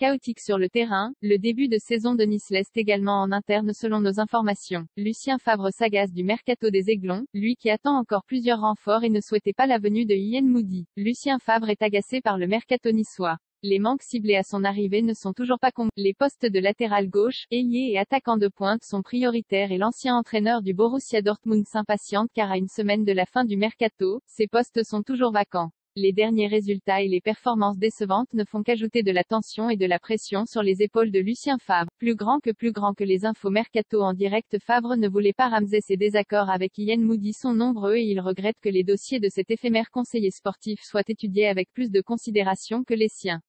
Chaotique sur le terrain, le début de saison de Nice l'est également en interne selon nos informations. Lucien Favre s'agace du mercato des Aiglons, lui qui attend encore plusieurs renforts et ne souhaitait pas la venue de Ian Moody. Lucien Favre est agacé par le mercato niçois. Les manques ciblés à son arrivée ne sont toujours pas comblés. Les postes de latéral gauche, ailier et attaquant de pointe sont prioritaires et l'ancien entraîneur du Borussia Dortmund s'impatiente car à une semaine de la fin du mercato, ces postes sont toujours vacants. Les derniers résultats et les performances décevantes ne font qu'ajouter de la tension et de la pression sur les épaules de Lucien Favre. Plus grand que plus grand que les infos mercato en direct Favre ne voulait pas Ramsey ses désaccords avec Ian Moody sont nombreux et il regrette que les dossiers de cet éphémère conseiller sportif soient étudiés avec plus de considération que les siens.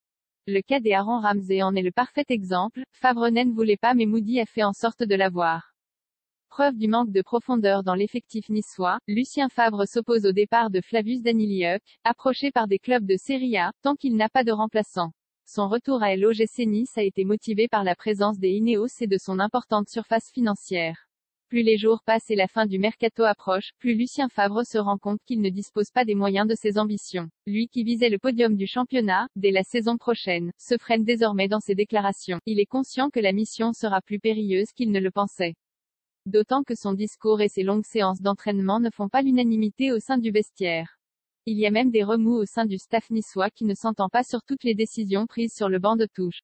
Le cas des Aaron Ramsey en est le parfait exemple, Favre ne voulait pas mais Moody a fait en sorte de l'avoir. Preuve du manque de profondeur dans l'effectif niçois, Lucien Favre s'oppose au départ de Flavius Daniliuk, approché par des clubs de Serie A, tant qu'il n'a pas de remplaçant. Son retour à l'OGC Nice a été motivé par la présence des Ineos et de son importante surface financière. Plus les jours passent et la fin du mercato approche, plus Lucien Favre se rend compte qu'il ne dispose pas des moyens de ses ambitions. Lui qui visait le podium du championnat, dès la saison prochaine, se freine désormais dans ses déclarations. Il est conscient que la mission sera plus périlleuse qu'il ne le pensait. D'autant que son discours et ses longues séances d'entraînement ne font pas l'unanimité au sein du vestiaire. Il y a même des remous au sein du staff niçois qui ne s'entend pas sur toutes les décisions prises sur le banc de touche.